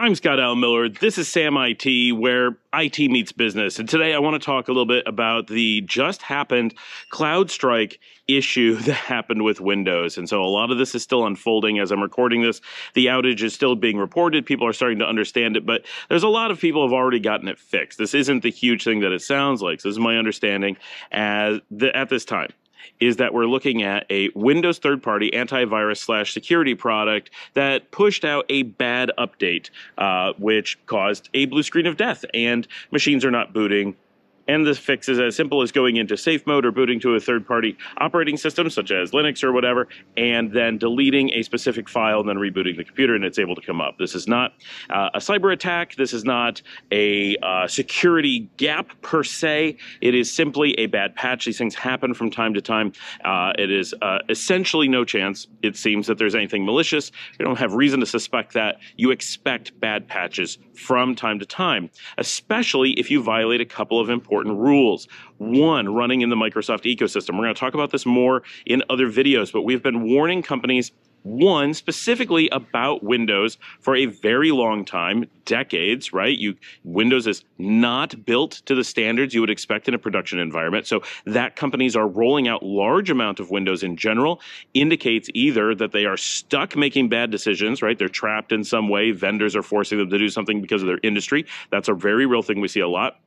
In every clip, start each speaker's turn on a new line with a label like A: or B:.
A: I'm Scott Alan Miller. This is Sam IT, where IT meets business. And today I want to talk a little bit about the just happened CrowdStrike issue that happened with Windows. And so a lot of this is still unfolding as I'm recording this. The outage is still being reported. People are starting to understand it, but there's a lot of people have already gotten it fixed. This isn't the huge thing that it sounds like. So this is my understanding as the, at this time is that we're looking at a Windows third party antivirus slash security product that pushed out a bad update, uh, which caused a blue screen of death, and machines are not booting and the fix is as simple as going into safe mode or booting to a third party operating system, such as Linux or whatever, and then deleting a specific file and then rebooting the computer, and it's able to come up. This is not uh, a cyber attack. This is not a uh, security gap per se. It is simply a bad patch. These things happen from time to time. Uh, it is uh, essentially no chance, it seems, that there's anything malicious. We don't have reason to suspect that. You expect bad patches from time to time, especially if you violate a couple of important important rules. One, running in the Microsoft ecosystem. We're going to talk about this more in other videos, but we've been warning companies one specifically about Windows for a very long time, decades, right? You Windows is not built to the standards you would expect in a production environment. So that companies are rolling out large amount of Windows in general indicates either that they are stuck making bad decisions, right? They're trapped in some way. Vendors are forcing them to do something because of their industry. That's a very real thing we see a lot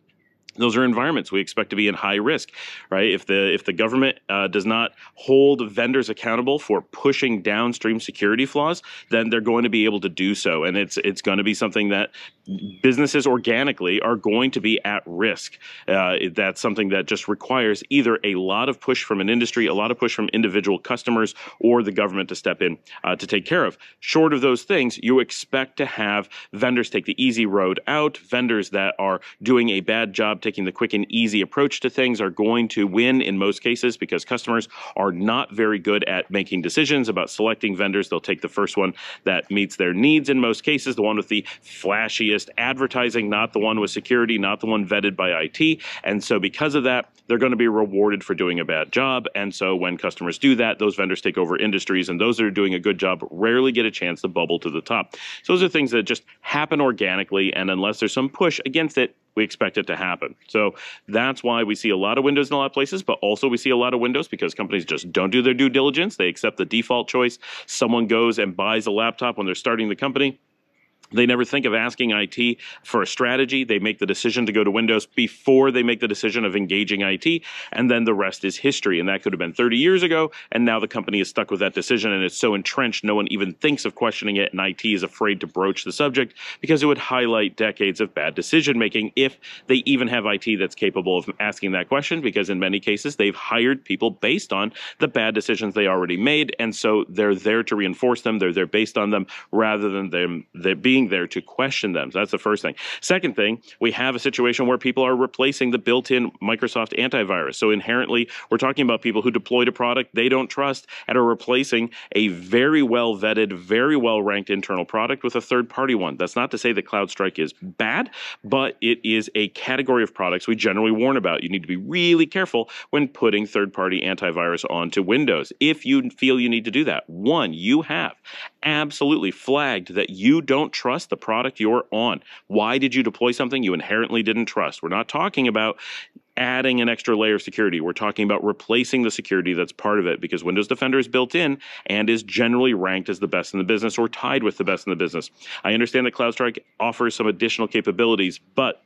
A: those are environments we expect to be in high risk right? If the if the government uh, does not hold vendors accountable for pushing downstream security flaws then they're going to be able to do so. And it's it's going to be something that businesses organically are going to be at risk. Uh, that's something that just requires either a lot of push from an industry a lot of push from individual customers or the government to step in uh, to take care of. Short of those things you expect to have vendors take the easy road out. Vendors that are doing a bad job taking the quick and easy approach to things are going to win in most cases because customers are not very good at making decisions about selecting vendors. They'll take the first one that meets their needs in most cases, the one with the flashiest advertising, not the one with security, not the one vetted by IT. And so because of that, they're going to be rewarded for doing a bad job. And so when customers do that, those vendors take over industries, and those that are doing a good job rarely get a chance to bubble to the top. So those are things that just happen organically, and unless there's some push against it, we expect it to happen. So that's why we see a lot of Windows in a lot of places, but also we see a lot of Windows because companies just don't do their due diligence. They accept the default choice. Someone goes and buys a laptop when they're starting the company they never think of asking IT for a strategy. They make the decision to go to Windows before they make the decision of engaging IT, and then the rest is history. And that could have been 30 years ago, and now the company is stuck with that decision, and it's so entrenched, no one even thinks of questioning it, and IT is afraid to broach the subject because it would highlight decades of bad decision making if they even have IT that's capable of asking that question, because in many cases they've hired people based on the bad decisions they already made, and so they're there to reinforce them, they're there based on them, rather than them being being there to question them. So that's the first thing. Second thing, we have a situation where people are replacing the built in Microsoft antivirus. So inherently, we're talking about people who deployed a product they don't trust and are replacing a very well vetted, very well ranked internal product with a third party one. That's not to say that CrowdStrike is bad, but it is a category of products we generally warn about. You need to be really careful when putting third party antivirus onto Windows. If you feel you need to do that, one, you have absolutely flagged that you don't trust the product you're on. Why did you deploy something you inherently didn't trust? We're not talking about adding an extra layer of security. We're talking about replacing the security that's part of it because Windows Defender is built in and is generally ranked as the best in the business or tied with the best in the business. I understand that CrowdStrike offers some additional capabilities, but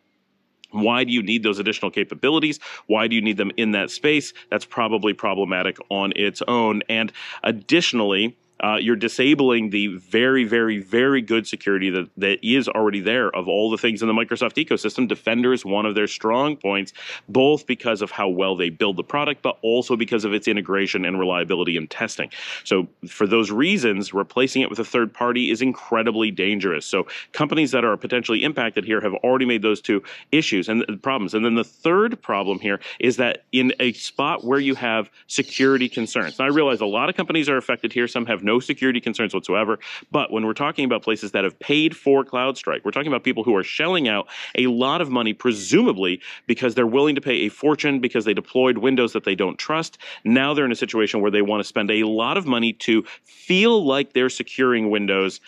A: why do you need those additional capabilities? Why do you need them in that space? That's probably problematic on its own. And additionally, uh, you're disabling the very, very, very good security that, that is already there of all the things in the Microsoft ecosystem. Defender is one of their strong points, both because of how well they build the product, but also because of its integration and reliability and testing. So, for those reasons, replacing it with a third party is incredibly dangerous. So, companies that are potentially impacted here have already made those two issues and problems. And then the third problem here is that in a spot where you have security concerns, now I realize a lot of companies are affected here, some have no security concerns whatsoever. But when we're talking about places that have paid for CrowdStrike, we're talking about people who are shelling out a lot of money, presumably because they're willing to pay a fortune because they deployed Windows that they don't trust. Now they're in a situation where they want to spend a lot of money to feel like they're securing Windows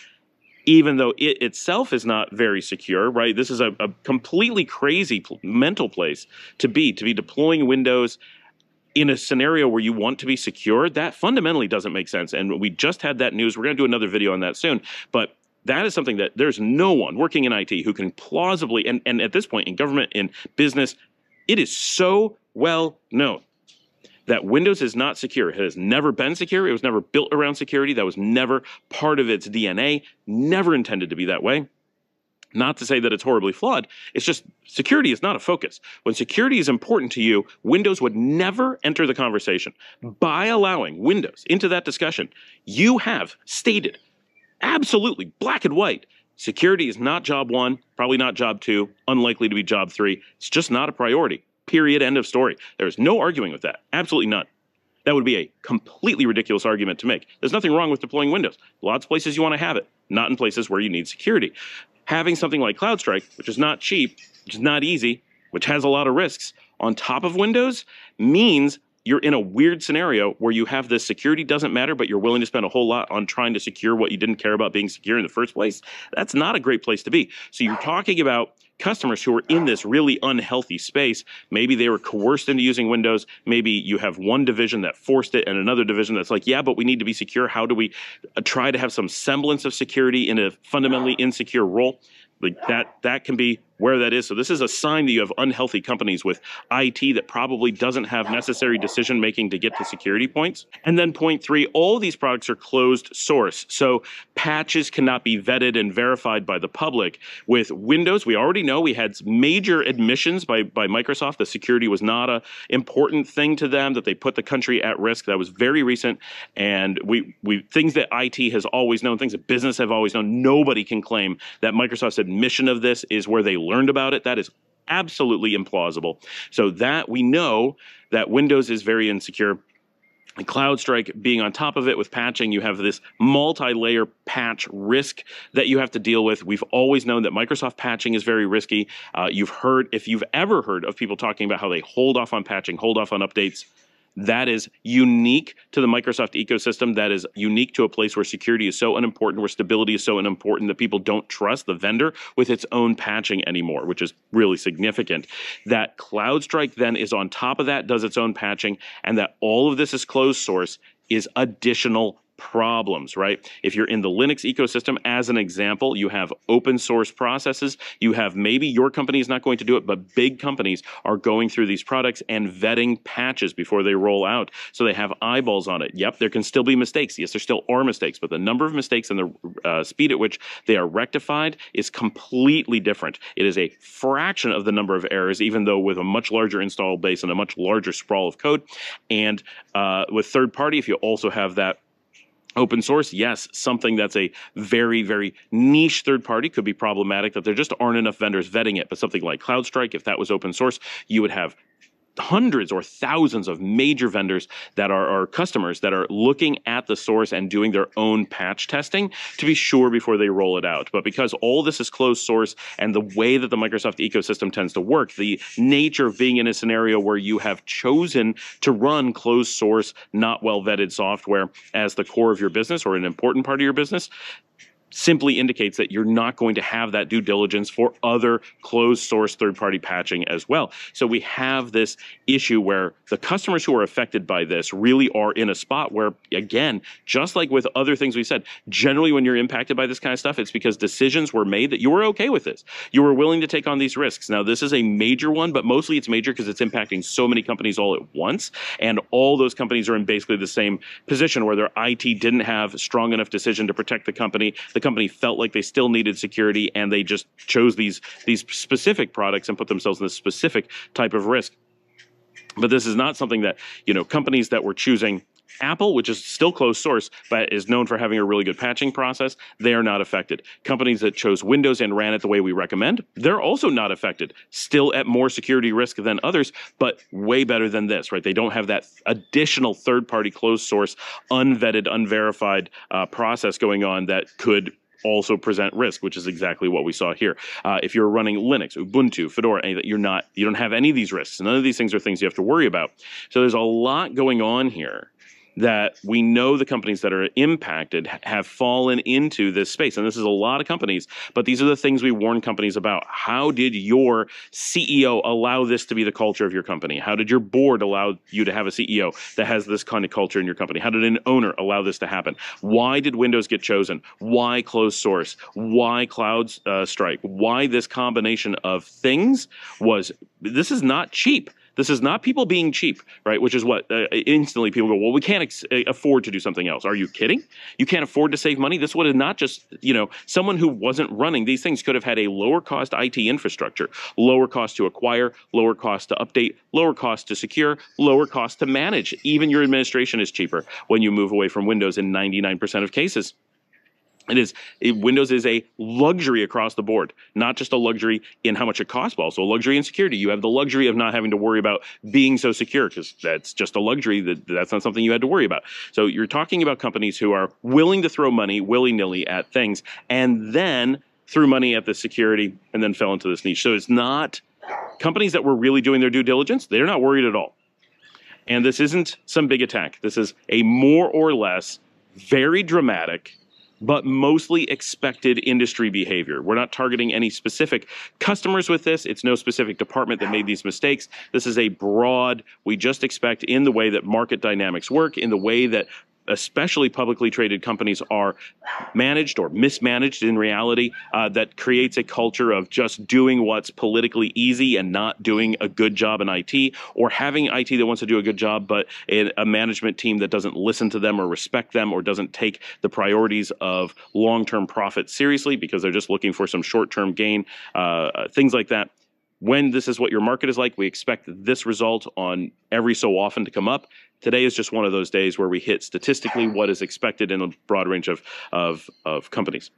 A: even though it itself is not very secure, right? This is a, a completely crazy pl- mental place to be, to be deploying Windows in a scenario where you want to be secure. That fundamentally doesn't make sense. And we just had that news. We're going to do another video on that soon. But that is something that there's no one working in IT who can plausibly, and, and at this point in government, in business, it is so well known that Windows is not secure. It has never been secure. It was never built around security. That was never part of its DNA, never intended to be that way. Not to say that it's horribly flawed, it's just security is not a focus. When security is important to you, Windows would never enter the conversation. By allowing Windows into that discussion, you have stated absolutely black and white security is not job one, probably not job two, unlikely to be job three. It's just not a priority. Period. End of story. There's no arguing with that. Absolutely none. That would be a completely ridiculous argument to make. There's nothing wrong with deploying Windows. Lots of places you want to have it, not in places where you need security. Having something like CloudStrike, which is not cheap, which is not easy, which has a lot of risks, on top of Windows means you're in a weird scenario where you have this security doesn't matter, but you're willing to spend a whole lot on trying to secure what you didn't care about being secure in the first place. That's not a great place to be. So you're talking about customers who are in this really unhealthy space. Maybe they were coerced into using Windows. Maybe you have one division that forced it and another division that's like, yeah, but we need to be secure. How do we uh, try to have some semblance of security in a fundamentally insecure role? Like that, that can be where that is. So this is a sign that you have unhealthy companies with IT that probably doesn't have necessary decision making to get to security points. And then point three, all these products are closed source. So patches cannot be vetted and verified by the public. With Windows, we already know we had major admissions by, by Microsoft that security was not a important thing to them, that they put the country at risk. That was very recent. And we, we things that IT has always known, things that business have always known, nobody can claim that Microsoft's admission of this is where they learned about it. That is absolutely implausible. So that we know that Windows is very insecure. CloudStrike being on top of it with patching, you have this multi-layer patch risk that you have to deal with. We've always known that Microsoft patching is very risky. Uh, you've heard, if you've ever heard of people talking about how they hold off on patching, hold off on updates, that is unique to the Microsoft ecosystem. That is unique to a place where security is so unimportant, where stability is so unimportant that people don't trust the vendor with its own patching anymore, which is really significant. That CloudStrike then is on top of that, does its own patching, and that all of this is closed source is additional problems, right? If you're in the Linux ecosystem, as an example, you have open source processes. You have maybe your company is not going to do it, but big companies are going through these products and vetting patches before they roll out. So they have eyeballs on it. Yep, there can still be mistakes. Yes, there still are mistakes, but the number of mistakes and the uh, speed at which they are rectified is completely different. It is a fraction of the number of errors, even though with a much larger install base and a much larger sprawl of code. And uh, with third party, if you also have that Open source, yes, something that's a very, very niche third party could be problematic that there just aren't enough vendors vetting it. But something like CloudStrike, if that was open source, you would have hundreds or thousands of major vendors that are, are customers that are looking at the source and doing their own patch testing to be sure before they roll it out. But because all this is closed source and the way that the Microsoft ecosystem tends to work, the nature of being in a scenario where you have chosen to run closed source, not well vetted software as the core of your business or an important part of your business, simply indicates that you're not going to have that due diligence for other closed source third party patching as well. So we have this issue where the customers who are affected by this really are in a spot where, again, just like with other things we said, generally when you're impacted by this kind of stuff, it's because decisions were made that you were okay with this. You were willing to take on these risks. Now, this is a major one, but mostly it's major because it's impacting so many companies all at once. And all those companies are in basically the same position where their IT didn't have strong enough decision to protect the company. Company felt like they still needed security and they just chose these these specific products and put themselves in this specific type of risk. But this is not something that, you know, companies that were choosing Apple, which is still closed source, but is known for having a really good patching process, they are not affected. Companies that chose Windows and ran it the way we recommend, they're also not affected. Still at more security risk than others, but way better than this, right? They don't have that additional third party closed source, unvetted, unverified uh, process going on that could also present risk, which is exactly what we saw here. Uh, if you're running Linux, Ubuntu, Fedora, any, you're not, you don't have any of these risks. None of these things are things you have to worry about. So there's a lot going on here that we know the companies that are impacted have fallen into this space. And this is a lot of companies, but these are the things we warn companies about. How did your CEO allow this to be the culture of your company? How did your board allow you to have a CEO that has this kind of culture in your company? How did an owner allow this to happen? Why did Windows get chosen? Why closed source? Why Cloud uh, Strike? Why this combination of things was this is not cheap. This is not people being cheap, right? Which is what uh, instantly people go, well, we can't ex- uh, afford to do something else. Are you kidding? You can't afford to save money. This would have not just, you know, someone who wasn't running these things could have had a lower cost IT infrastructure, lower cost to acquire, lower cost to update, lower cost to secure, lower cost to manage. Even your administration is cheaper when you move away from Windows in 99% of cases. It is it, Windows is a luxury across the board, not just a luxury in how much it costs, but also a luxury in security. You have the luxury of not having to worry about being so secure because that's just a luxury that that's not something you had to worry about. So you're talking about companies who are willing to throw money willy nilly at things and then threw money at the security and then fell into this niche. So it's not companies that were really doing their due diligence. They're not worried at all. And this isn't some big attack. This is a more or less very dramatic but mostly expected industry behavior. We're not targeting any specific customers with this. It's no specific department that made these mistakes. This is a broad, we just expect in the way that market dynamics work, in the way that especially publicly traded companies are managed or mismanaged in reality uh, that creates a culture of just doing what's politically easy and not doing a good job in IT or having IT that wants to do a good job but a management team that doesn't listen to them or respect them or doesn't take the priorities of long-term profit seriously because they're just looking for some short-term gain uh, things like that when this is what your market is like, we expect this result on every so often to come up. Today is just one of those days where we hit statistically what is expected in a broad range of, of, of companies.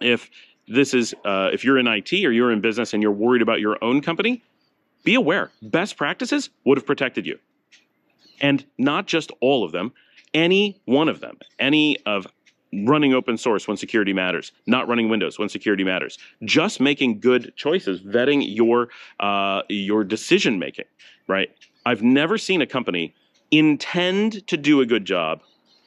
A: If this is, uh, if you're in IT or you're in business and you're worried about your own company, be aware best practices would have protected you. And not just all of them, any one of them, any of running open source when security matters, not running Windows when security matters, just making good choices, vetting your uh, your decision making. Right? I've never seen a company intend to do a good job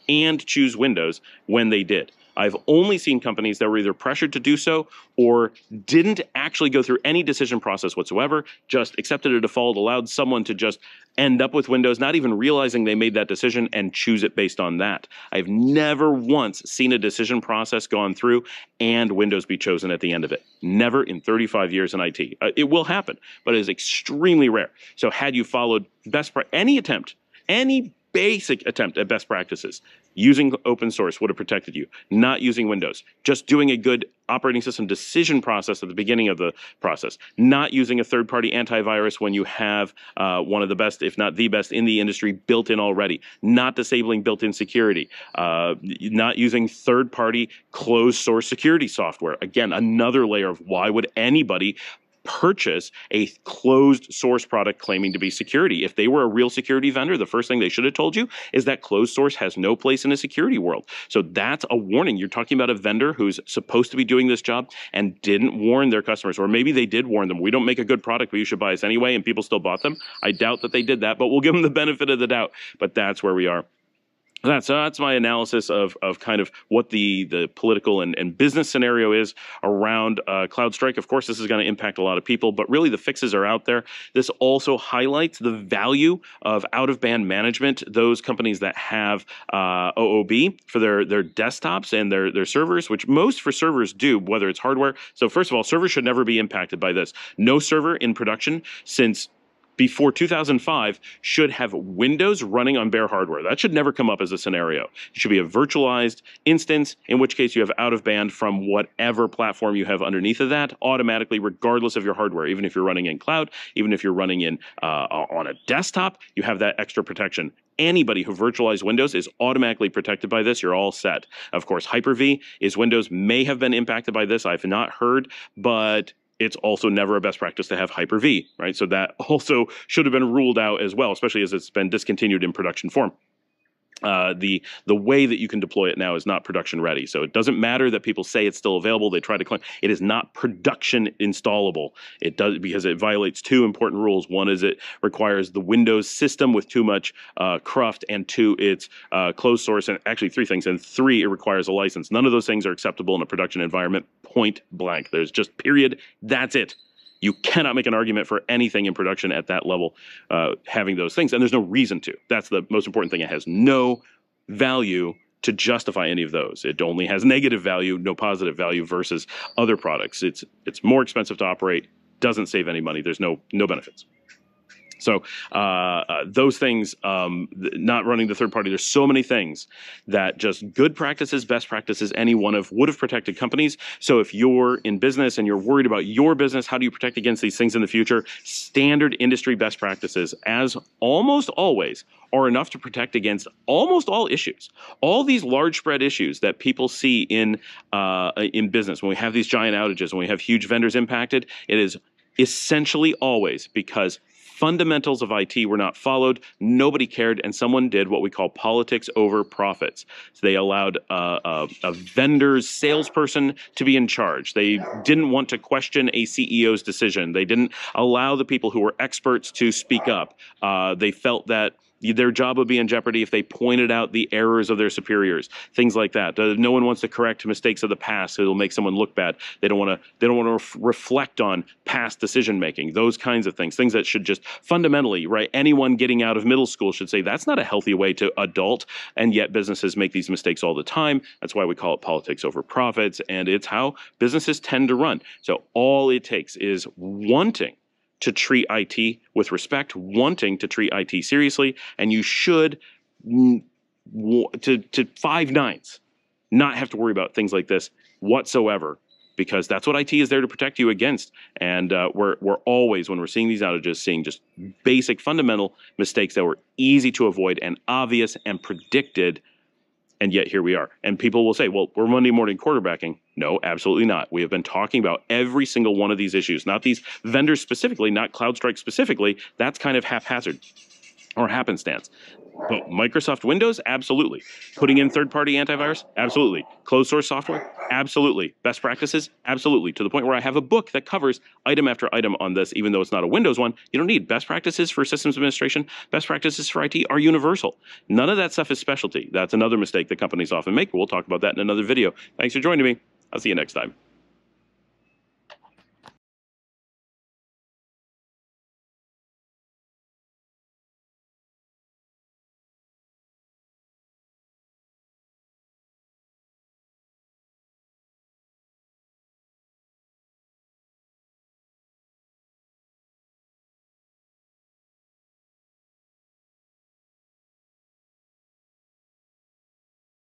A: and choose Windows when they did. I've only seen companies that were either pressured to do so or didn't actually go through any decision process whatsoever, just accepted a default, allowed someone to just end up with Windows, not even realizing they made that decision and choose it based on that. I've never once seen a decision process gone through and Windows be chosen at the end of it. Never in 35 years in IT. Uh, it will happen, but it is extremely rare. So had you followed best any attempt, any basic attempt at best practices. Using open source would have protected you. Not using Windows. Just doing a good operating system decision process at the beginning of the process. Not using a third party antivirus when you have uh, one of the best, if not the best, in the industry built in already. Not disabling built in security. Uh, not using third party closed source security software. Again, another layer of why would anybody purchase a closed source product claiming to be security. If they were a real security vendor, the first thing they should have told you is that closed source has no place in a security world. So that's a warning. You're talking about a vendor who's supposed to be doing this job and didn't warn their customers, or maybe they did warn them. We don't make a good product, but you should buy us anyway, and people still bought them. I doubt that they did that, but we'll give them the benefit of the doubt. But that's where we are that's that's my analysis of of kind of what the the political and, and business scenario is around uh, CloudStrike. Of course, this is going to impact a lot of people, but really the fixes are out there. This also highlights the value of out of band management. Those companies that have uh, OOB for their their desktops and their their servers, which most for servers do, whether it's hardware. So first of all, servers should never be impacted by this. No server in production since before 2005 should have Windows running on bare hardware. That should never come up as a scenario. It should be a virtualized instance, in which case you have out of band from whatever platform you have underneath of that automatically, regardless of your hardware. Even if you're running in cloud, even if you're running in uh, on a desktop, you have that extra protection anybody who virtualized Windows is automatically protected by this. You're all set. Of course, Hyper-V is Windows may have been impacted by this. I've not heard, but it's also never a best practice to have Hyper-V, right? So that also should have been ruled out as well, especially as it's been discontinued in production form. Uh, the the way that you can deploy it now is not production ready. So it doesn't matter that people say it's still available. They try to claim it is not production installable. It does because it violates two important rules. One is it requires the Windows system with too much uh, cruft, and two, it's uh, closed source, and actually three things. And three, it requires a license. None of those things are acceptable in a production environment. Point blank. There's just period. That's it. You cannot make an argument for anything in production at that level uh, having those things, and there's no reason to. That's the most important thing. It has no value to justify any of those. It only has negative value, no positive value versus other products. It's it's more expensive to operate, doesn't save any money. There's no no benefits. So uh, uh, those things, um, not running the third party, there's so many things that just good practices, best practices, any one of would have protected companies. So if you're in business and you're worried about your business, how do you protect against these things in the future? Standard industry best practices, as almost always, are enough to protect against almost all issues. All these large spread issues that people see in uh, in business when we have these giant outages, when we have huge vendors impacted, it is essentially always because fundamentals of IT were not followed, nobody cared, and someone did what we call politics over profits. So they allowed uh, a, a vendor's salesperson to be in charge. They didn't want to question a CEO's decision. They didn't allow the people who were experts to speak up. Uh, they felt that their job would be in jeopardy if they pointed out the errors of their superiors, things like that. Uh, no one wants to correct mistakes of the past; it'll make someone look bad. They don't want to. They don't want to ref- reflect on past decision making. Those kinds of things, things that should just fundamentally, right? Anyone getting out of middle school should say that's not a healthy way to adult. And yet, businesses make these mistakes all the time. That's why we call it politics over profits, and it's how businesses tend to run. So all it takes is wanting to treat IT with respect, wanting to treat IT seriously, and you should to to five nines not have to worry about things like this whatsoever because that's what IT is there to protect you against. And uh, we're we're always when we're seeing these outages, seeing just basic fundamental mistakes that were easy to avoid and obvious and predicted and yet here we are. And people will say, well, we're Monday morning quarterbacking. No, absolutely not. We have been talking about every single one of these issues, not these vendors specifically, not CloudStrike specifically. That's kind of haphazard or happenstance. But Microsoft Windows, absolutely. Putting in third party antivirus, absolutely. Closed source software, absolutely. Best practices, absolutely. To the point where I have a book that covers item after item on this, even though it's not a Windows one. You don't need best practices for systems administration. Best practices for IT are universal. None of that stuff is specialty. That's another mistake that companies often make. We'll talk about that in another video. Thanks for joining me. I'll see you next time.